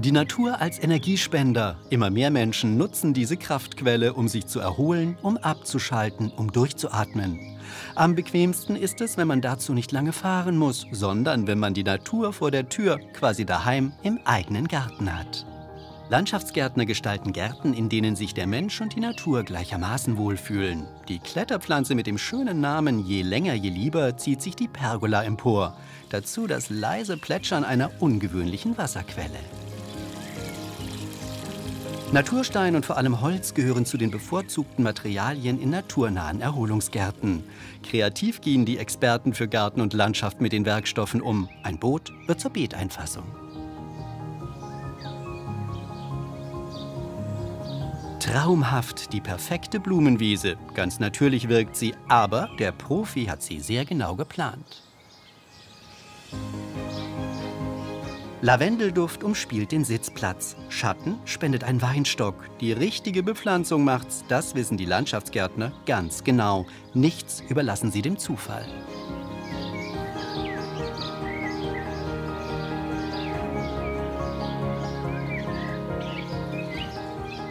Die Natur als Energiespender. Immer mehr Menschen nutzen diese Kraftquelle, um sich zu erholen, um abzuschalten, um durchzuatmen. Am bequemsten ist es, wenn man dazu nicht lange fahren muss, sondern wenn man die Natur vor der Tür, quasi daheim, im eigenen Garten hat. Landschaftsgärtner gestalten Gärten, in denen sich der Mensch und die Natur gleichermaßen wohlfühlen. Die Kletterpflanze mit dem schönen Namen Je länger, je lieber zieht sich die Pergola empor. Dazu das leise Plätschern einer ungewöhnlichen Wasserquelle. Naturstein und vor allem Holz gehören zu den bevorzugten Materialien in naturnahen Erholungsgärten. Kreativ gehen die Experten für Garten und Landschaft mit den Werkstoffen um. Ein Boot wird zur Beeteinfassung. Traumhaft, die perfekte Blumenwiese. Ganz natürlich wirkt sie, aber der Profi hat sie sehr genau geplant. Lavendelduft umspielt den Sitzplatz. Schatten spendet ein Weinstock. Die richtige Bepflanzung macht's, das wissen die Landschaftsgärtner ganz genau. Nichts überlassen sie dem Zufall.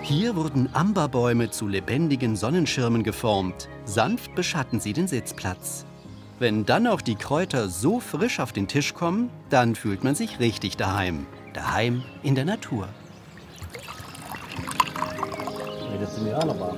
Hier wurden Amberbäume zu lebendigen Sonnenschirmen geformt. Sanft beschatten sie den Sitzplatz. Wenn dann auch die Kräuter so frisch auf den Tisch kommen, dann fühlt man sich richtig daheim. Daheim in der Natur. Redest du mir auch noch mal?